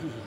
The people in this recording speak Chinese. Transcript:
哼哼